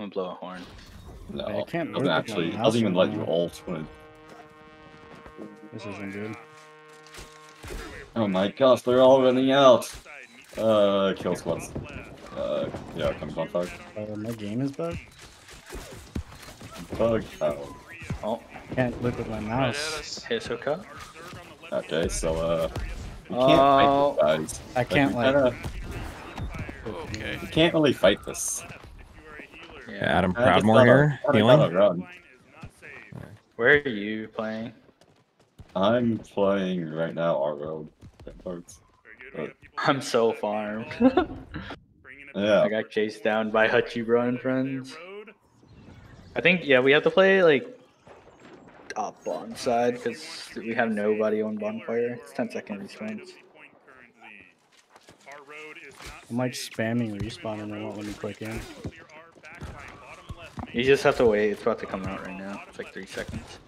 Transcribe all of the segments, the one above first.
I'm gonna blow a horn. No, I can't doesn't work with my actually mouse doesn't even let you now. ult when. This isn't good. Oh my gosh, they're all running out. Uh, kill squads. Uh, yeah, coming on fire. Uh, my game is bugged. Bug out. Oh, I Can't look with my Right at mouse. us. Hisoka. Okay, so uh, you can't Oh. fight this, guys. I can't you like. kinda- Okay. You can't really fight this. Yeah. Adam I Proudmore here, gotta- healing. Where are you playing? I'm playing right now our road. Parts. I'm so farmed. Yeah. I got chased down by Hachibro and friends. I think yeah, we have to play like top bon side because we have nobody on bonfire. It's 10 second response. I'm like spamming respawn and they won't let me click in. You just have to wait. It's about to come out right now. It's like three seconds.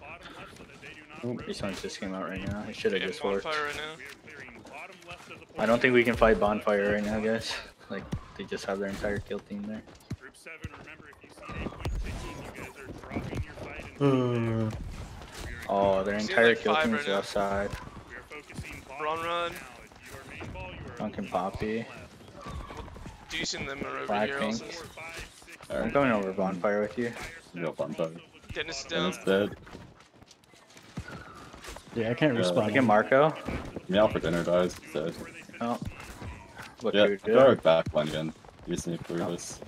Oh. Respawn just came out right now. It should have just worked. right. I don't think we can fight bonfire right now, guys. Like they just have their entire kill team there. Oh, their entire kill team right is now. outside. Run, run. Duncan Poppy. Deucing them are over Black here pink. also. I'm Alright, going over bonfire with you. no fun time. Dennis is And down. it's dead. Yeah, I can't Yeah, respawn. Look at Marco. Meow for dinner dies. It's dead. Oh. Look Yeah, who did. go back line again. You just need to clear this.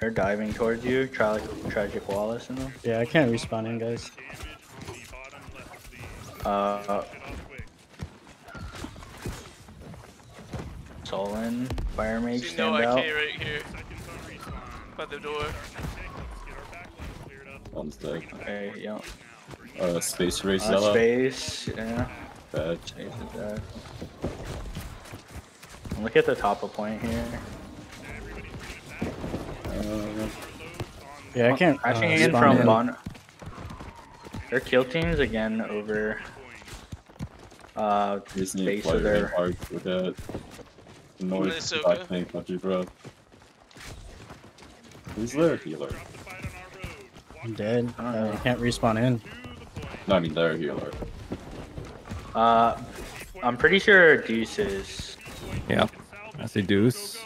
They're diving towards you. Tra- tragic Wallace and them. Yeah, I can't respawn in, guys. Uh. Solon, Fire Mage, See stand no IK out. right here. By the door. One's dead. Okay, yeah. Uh, space race Uh, space, yeah. Bad. Space is dead. Look at the top of point here. Uh, Yeah, I can't. Crashing uh, in from in. Bon. Their kill teams again over. Uh, you just need to base play of their. hard with that. Noise, Minnesota. I think, not you, bro. Who's their healer? I'm dead. I Uh. I can't respawn in. No, I mean their healer. Uh, I'm pretty sure Deuce is. Yep. I see Deuce.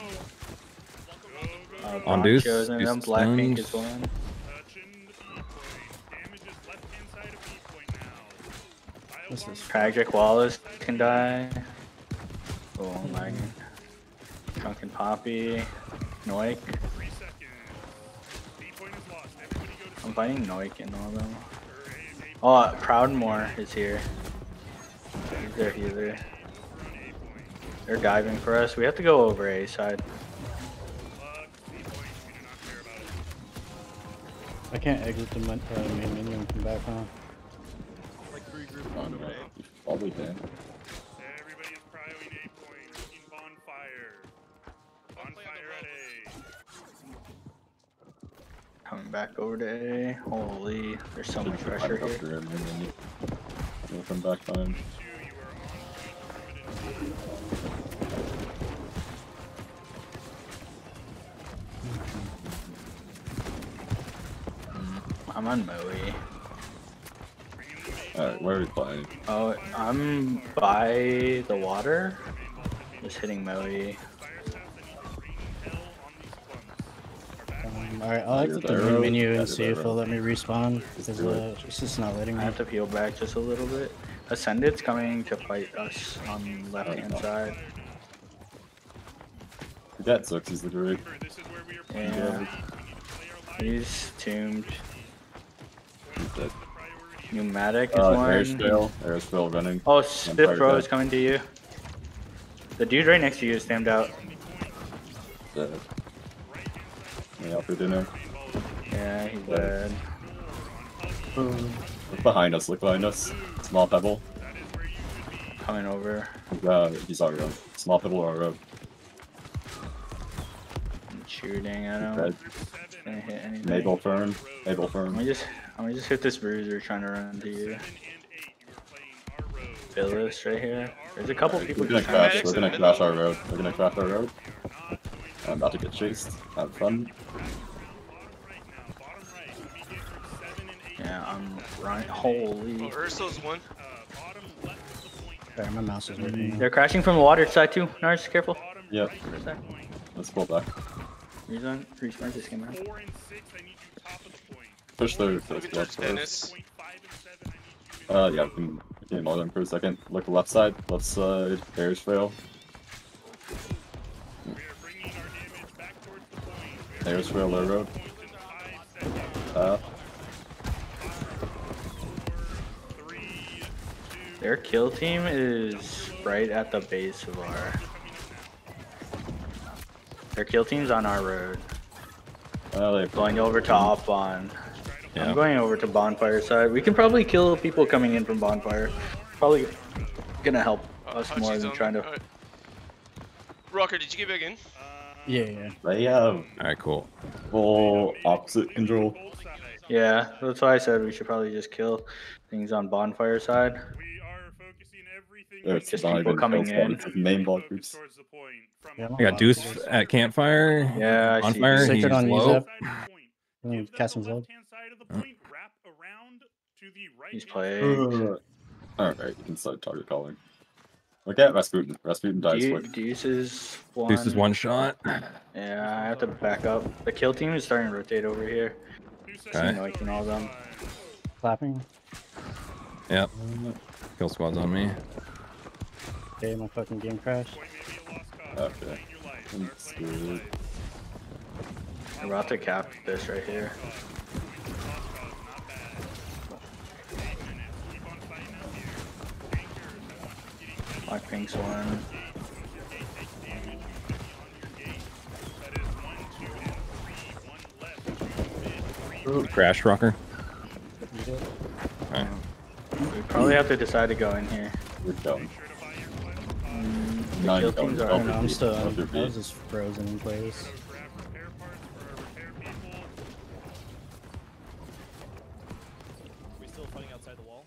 Uh, On Deuce, Deuce them. Blackpink stuns. is one. This is Tragic Wallace can die. Oh my. Drunken Poppy. Noik. I'm fighting Noik and all of them. Oh, Proudmore is here. He's their healer. They're diving for us. We have to go over A side. I can't exit the mon- uh, main menu and come back on. I don't know. You Probably can. Coming back over to A. Holy, there's so much pressure here. there and then you- We'll come back time. Two, you are on forbidden I'm on Moe. Alright, where are we playing? Oh, I'm by the water. Just hitting Moe. Alright, I'll You're exit the there, main menu and see if they'll let me respawn. Because uh, it's just not letting me. I have to peel back just a little bit. Ascended's coming to fight us on the left hand side. That sucks, he's the druid. This is where we are playing. Yeah. We need to play our life. He's tombed. He's dead. Pneumatic is Uh, one. Airspell. Airspell running. Oh, part Stiff of Bro that. is coming to you. The dude right next to you is stamped out. Dead. Yeah, for dinner. Yeah, he's dead. Look behind us, look behind us. Small pebble. Coming over. Uh, he's our road. Small pebble or road. I'm shooting at him. Gonna hit anything. Mabel Fern. Mabel I'm Fern. gonna just, I'm gonna just hit this bruiser trying to run to you. Seven and eight, you are playing. Phyllis right here. There's a couple people we're gonna crash. We're gonna crash our road. We're gonna crash our road. I'm about to get chased. Have fun. Yeah, I'm right. Holy. Oh, Urso's one. Okay, my mouse is moving. They're crashing from the water side too. Nars, careful. Yep. Let's pull back. Reason, three smart this game out. Push their first block first. Uh, yeah, I can, we can hold for a second. Look left side, left side, uh, Parish fail. Point. We are Bears trail, low road. points in five seconds. Uh, Four, three, two, Their kill team is right at the base of our. Their kill team's on our road. uh, they're Going over to Opbon. Yeah. I'm going over to Bonfire side. We can probably kill people coming in from Bonfire. Probably gonna help Uh, us Hachi's more than on- trying to. alright. Rocker, did you get back in? Yeah, yeah. they have All right, cool. full opposite control. Yeah, that's why I said we should probably just kill things on Bonfire side. We are focusing everything There's just not people coming in. main ball groups. towards the point from Yeah, I'm got Deuce at campfire. Yeah, I see. On fire. Stick He's it on you, low. Zep. Side of the point. Can you cast the some Zed? left-hand side of the point, wrap around to the right He's playing. Uh, Alright, you can start target calling. Look at Rasputin. Rasputin dies Deu- quick. Deuce is one. Deuce is one shot. Yeah, I have to back up. The kill team is starting to rotate over here. Two Okay. seconds Anointing all of them. Clapping. Yep. Kill squad's on me. Okay, my fucking game crashed. Point may be a lost cause. Okay. Playing your life. That's Start playing your good. life. We're about to cap this right here. Two mid, three Ooh. Crash rocker. You did? We probably have to decide to go in here. We're done. Make sure to buy your weapon pods. Mm, the kill teams I are. don't know, Over I'm B, still. over I B. was just frozen in place. Go grab repair parts for our repair people. We still fighting outside the wall?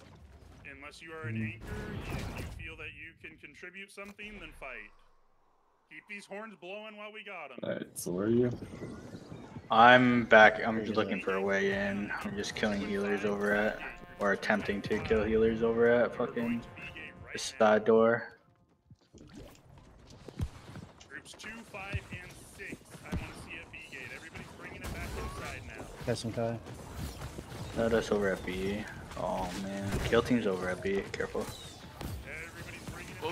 Unless you are an anchor, contribute something, then fight. Keep these horns blowing while we got them. Alright, so where are you? I'm back. I'm just looking for a way in. I'm just killing healers over at, or attempting to kill healers over at fucking the side door. Groups 2, 5, and 6. I want to see a B gate. Everybody's bringing it back inside now. Casting Kai. Let us over at B. Oh man, kill team's over at B. Careful.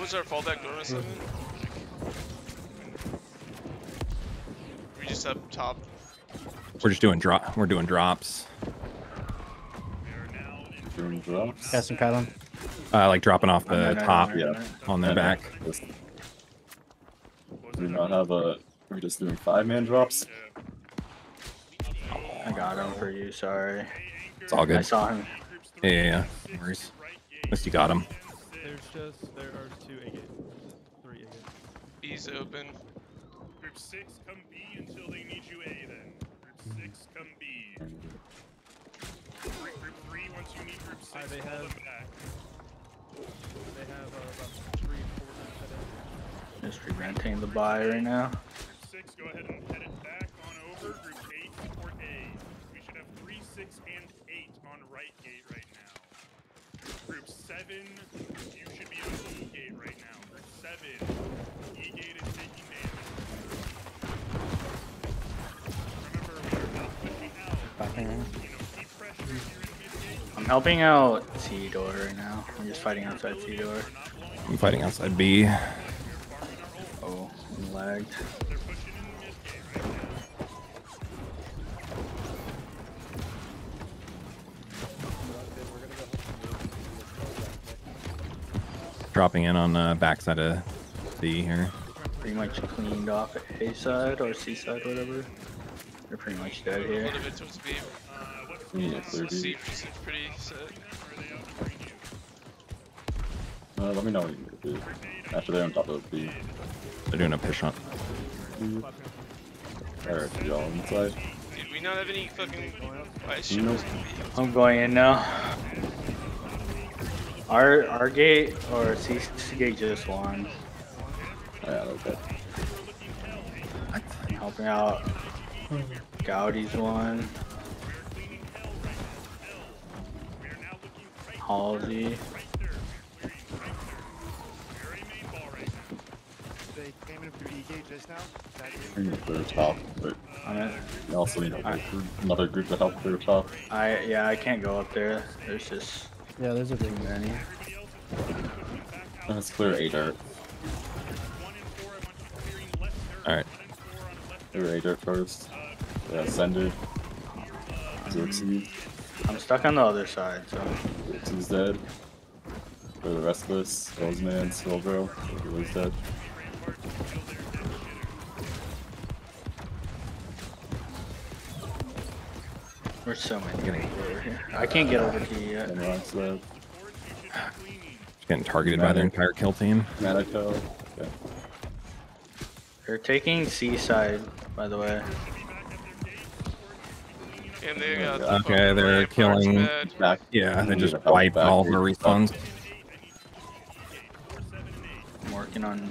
Everybody's bringing it What was our fallback door inside. assignment? We just up top. We're just doing drop. We're doing drops. We are now in Doing drops? Casting Kylon. Uh, like dropping off No, no, the top no, no, yeah. on their back. Do we it not have a. We're just doing five man drops? Yeah. I got him for you. Sorry. It's all good. I saw him. Yeah, yeah, yeah. No worries. At least you got him. There's just, there are two A gates. Three A gates. B's open. Group 6, come B until they need you A then. Group 6, come B. Group, group 3, once you need group 6, Uh, they call have- them back. They have uh, about three, four guns headed. Just preventing the buy right now. Group 6, go ahead and head it back on over. Group 8, support A. We should have 3, 6, and 8 on right gate right now. Group 7, you should be on E gate right now. Group 7, E gate is taking damage. Remember, we are not pushing out. Backing in. You know, keep pressure if you're in mid gate. I'm helping out C door right now. I'm just fighting outside C door. We're not blowing I'm fighting outside B. We're farming our ult. Oh, I'm lagged. Dropping in on uh, backside of B here. Pretty much cleaned off A side or C side, whatever. They're pretty much dead A here. little bit towards B. Uh, what's We need a The clear B. C seems pretty set. Are they out to bring you? Uh, let me know what you need to do. After they're on top of B. They're doing a push on. Alright, y'all inside. Did we not have any fucking ice Nope. shields? I'm going in now. Our our gate or C, C gate just won. Oh, yeah, okay. I'm helping out. Gaudi's one. Halsey. Right there. Clearing right there. Very main ball right now. They came in through E-gate just now. Bring it clear top, but we also need another group to help clear top. I yeah, I can't go up there. There's just Yeah, there's a big many. Everybody else is pushing back out. Let's clear A dirt. One and four, I want you clearing left dirt. Alright. One and four on left Clear. A dirt first. Yeah, Ascended. Xerxes. I'm stuck on the other side, so Xerxes dead. For the rest of us, Roseman, Silvero, Silvero's dead. There's so many getting over here. I can't get over to you yet. Samurais dead. Just getting targeted by their entire kill team. Manico. Okay. They're taking seaside, by the way. And they got Okay, the they're killing- Back. Yeah, they Need just to help back all the gate. respawns. I'm working on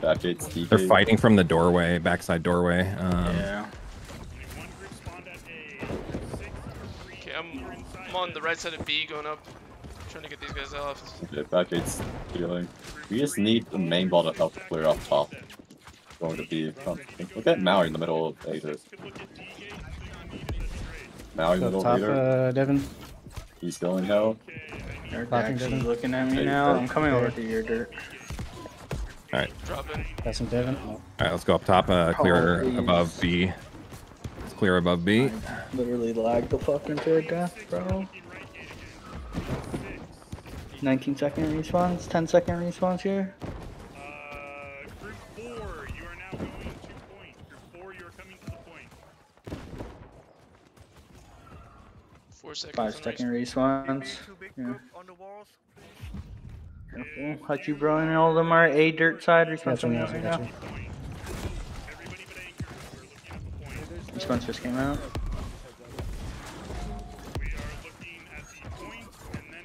Back gates They're fighting from the doorway, backside doorway. Um, yeah. I'm, I'm on the right side of B going up. Trying to get these guys off. Okay, back gates healing. We just need the main ball to help clear off top. Going to be. Look at Maui in the middle of A dirt. Maui in the Up middle top, of uh, Devin. He's going hell. They're Popping Devin. looking at me Hey, now. Devin. I'm coming over to your dirt. all right, Drop. Got some Devin. Oh, all right, let's go up top. Uh, clear Oh, above B. Let's clear above B. Literally lagged the fuck into death, bro. 19 second respawns, 10 second respawns here. Uh, group four, you are now going to point. Group four, you are coming to the point. Four seconds. Five on second respawn. respawns. too big Yeah. group on the walls. Careful. Hachi bro and all of them are A dirt side. Respawn Got you, coming need just came out.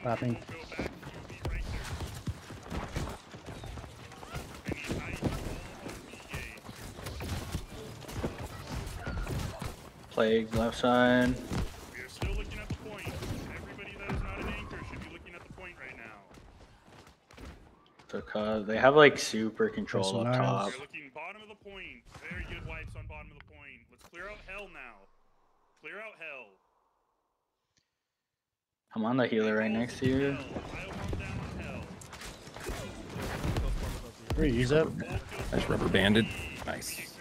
gate. Plague left side. We are still looking at the point. Everybody that is not an anchor should be looking at the point right now. Uh, they have like super control up top. We're looking bottom of the point. Very good wipes on bottom of the point. Let's clear out hell now. Clear out hell. I'm the healer right next to you. Hell. Pile on down on hell. Three, use up. Nice rubber banded. Nice.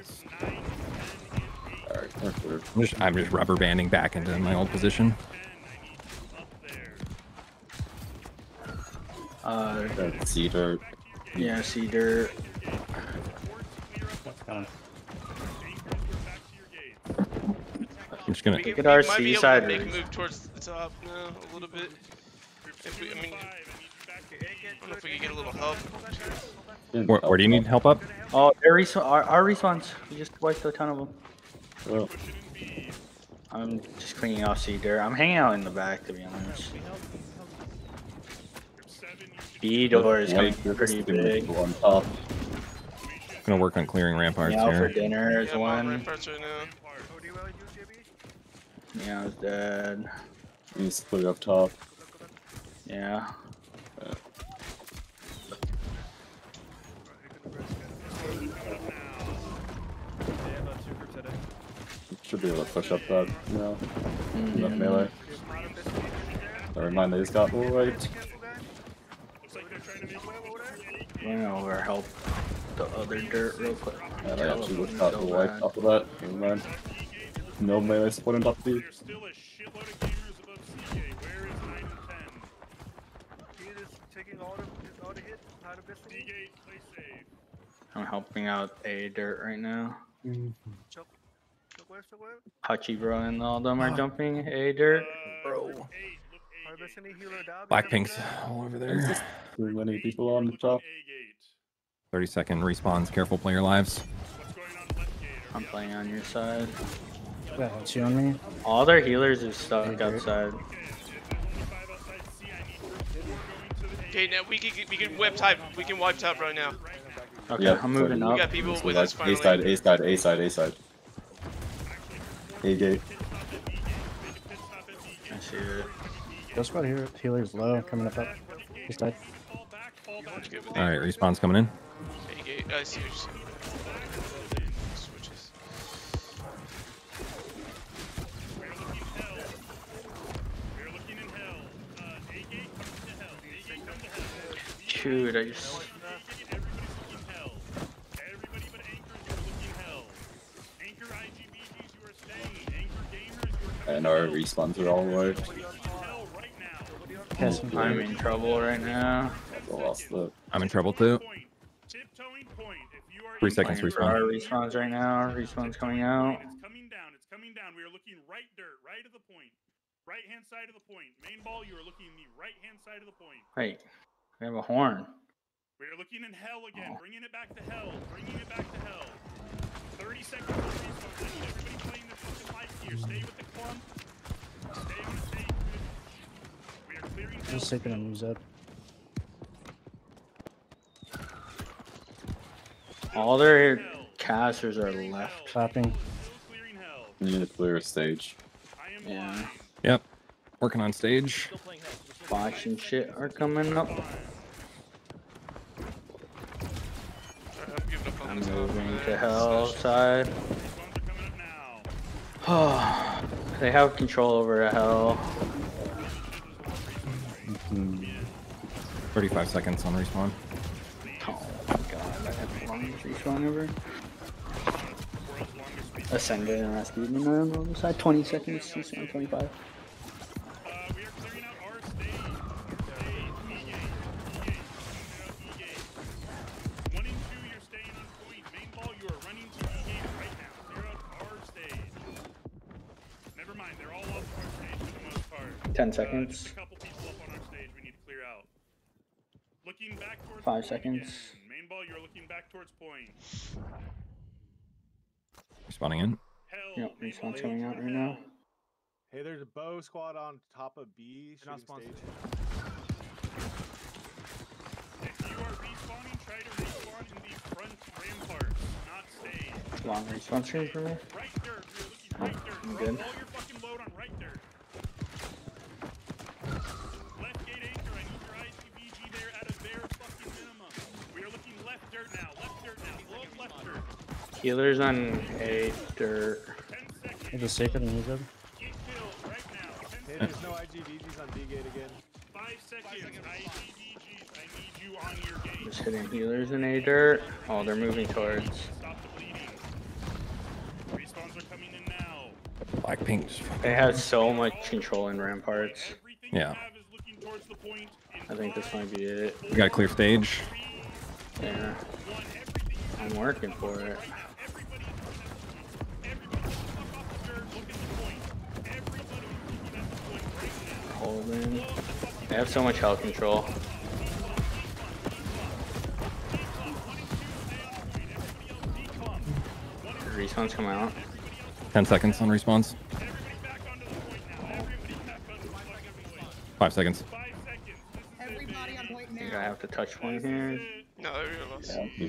Alright. I'm just, I'm just rubber banding back into my old position. ten, I need up there. Uh, Got C dirt. yeah, C dirt. Got him. Anchors, we're back to your gates. I'm just gonna. We, Take we it our might be seaside make a move towards the top now, a little bit. If we- I mean- I need you back to I don't know if we can get a little help. Where, where do you need help up? Oh, their respawn, our, our respawns. We just wiped a ton of them. Well, Push it in B. I'm just cleaning off C dirt. I'm hanging out in the back to be honest. Group seven, B door is coming Wait, pretty there's two big. people on top. gonna work on clearing ramparts Meow for here. dinner is Yeah, I'm on one. ramparts right now. Oh, do you well, you, dead. He's clear up top. Yeah. They have two groups at A. Should be able to push up that, you know, Mm, enough melee. Never mind, they just got wiped. Looks like they're trying to make it Run over, help the other dirt real quick. And I Kill actually them just got the wipe off of that. Never mind. No melee support on top of. There's still a shitload of gamers above C gate. Where is 9 and 10? He is taking all the, all the hits out of this thing. C gate, play safe. I'm helping out A dirt right now. Choke where, choke where? Hachi bro and all them are jumping A dirt. Uh, Bro. group eight, look Are there any healer down? Blackpink's all over there. too many people on the top. 30 second respawns. Careful, player lives. What's going on left gate? Are I'm playing on your side. Got Hachi on me. All their healers are stuck outside. Okay, gate. now we can we can wipe top. We can wipe top right now. Right now. Okay, Yeah, I'm moving so We up. got people So with like us A side, A side, A side, A side. A gate. Pit stop at B gate. Make a pit stop at B I gate. see it. B Ghost squad here. Healer's low. Coming up up. He's dead. Fall back, fall back. Good with All right, respawn's coming in. A gate. I see what you're saying. Switches. We're looking hell. We're looking in hell. Uh, A gate come to hell. A gate come to hell. Shoot, I just. A gate, everybody's looking hell. Everybody but anchors, you're looking hell. Anchor IGBGs, you are staying. Anchor gamers, you are coming And our hell. respawns are all right. Looking hell right now. Casting. I'm in trouble right now. I lost the. I'm in trouble too. Point. Tiptoeing point. If you are Three seconds fire, For our respawn. respawns right now. Respawns coming out. It's coming down. It's coming down. We are looking right dirt, right of the point. Right hand side of the point. Main ball, you are looking the right hand side of the point. Wait, we have a horn. We are looking in hell again. Oh. Bringing it back to hell. Bringing it back to hell. 30 seconds on respawn. Everybody playing their fucking life here. Stay with the clump. Stay on the stage. We are clearing hell. Just taking a moves up. All their casters are left. Clapping. Still clearing hell. We need to clear a stage. I am Yeah. blind. Yep. Working on stage. Bots and shit are coming up. I'm giving up on I'm this over moving to hell side. Respawns are coming up now. Oh, they have control over hell. Mm-hmm. 35 seconds on respawn. Oh my god, I have the longest respawn ever. Ascended and last demon on the side. 20 seconds, respawn 25. Uh, out. Looking back towards Five seconds. again. Main ball, you're looking back towards point. Respawning in. Hell. Yep, main respawn's coming out right now. Hey, there's a bow squad on top of B. They're not shooting sponsored. stage. If you are respawning, try to respawn in the front rampart, not stage. Long respawn stream for me. Right dirt, we're looking right dirt. I'm good. all your fucking load on right dirt. Healers on A dirt. 10 seconds. There's a sacred and moves up. Get killed right now. 10 Hey, there's no IGVGs on B gate again. 5 seconds. ICBGs, I need you on your gate. Just hitting healers in A dirt. Oh, they're moving towards. Stop the bleeding. Respawns are coming in now. Blackpink. They have so much control in ramparts. Yeah. you have is looking towards the point in I think this might be it. We got a clear stage. Yeah, one. Everything you have I'm working for it. Holding. Blow up the fucking They have so much health control. Respawn's come out. 10 seconds on respawns. Everybody back onto the point now. Everybody back onto the fucking point. 5 seconds. Five seconds. This is it, Everybody on baby. point I think. I have to touch one This here. is it. No, you're lost. Yeah.